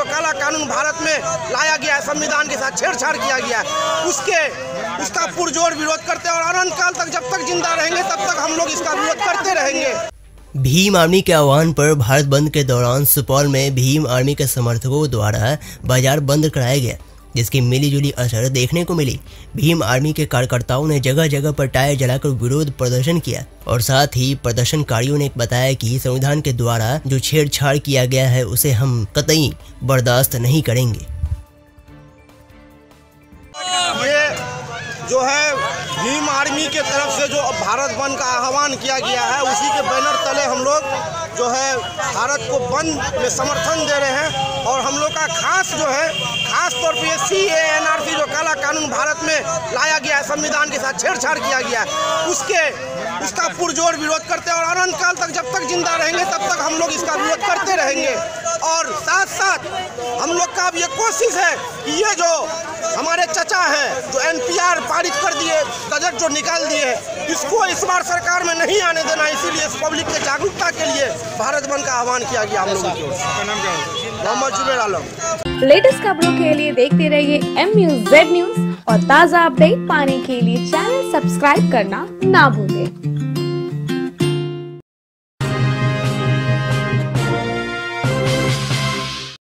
जो काला कानून भारत में लाया गया है, संविधान के साथ छेड़छाड़ किया गया है, उसके, उसका पुरजोर विरोध करते हैं और अनंत काल तक जब तक ज़िंदा रहेंगे, तब तक हम लोग इसका विरोध करते रहेंगे। भीम आर्मी के आह्वान पर भारत बंद के दौरान सुपौल में भीम आर्मी के समर्थकों द्वारा बाज़ार बंद कराया गया जिसकी मिलीजुली असर देखने को मिली। भीम आर्मी के कार्यकर्ताओं ने जगह जगह पर टायर जलाकर विरोध प्रदर्शन किया और साथ ही प्रदर्शनकारियों ने बताया कि संविधान के द्वारा जो छेड़छाड़ किया गया है, उसे हम कतई बर्दाश्त नहीं करेंगे। जो है भीम आर्मी के तरफ़ से जो भारत बंद का आह्वान किया गया है, उसी के बैनर तले हम लोग जो है भारत को बंद में समर्थन दे रहे हैं और हम लोग का खास जो है, खास तौर पे सी एन आर सी जो काला कानून भारत में लाया गया है, संविधान के साथ छेड़छाड़ किया गया है, उसके, उसका पुरजोर विरोध करते हैं और अनंत काल तक जब तक ज़िंदा रहेंगे तब तक हम लोग इसका विरोध करते रहेंगे। और साथ साथ हम लोग का अब ये कोशिश है कि ये जो हमारे चचा हैं, जो एनपीआर पारित कर दिए बजट जो निकाल दिए इसको इस बार सरकार में नहीं आने देना इसीलिए इस पब्लिक के जागरूकता के लिए भारत बंद का आह्वान किया गया हम लोगों की ओर मोहम्मद जुबेर आलम। लेटेस्ट खबरों के लिए देखते रहिए एम न्यूज़ जेड न्यूज़ और ताज़ा अपडेट पाने के लिए चैनल सब्सक्राइब करना ना भूलें।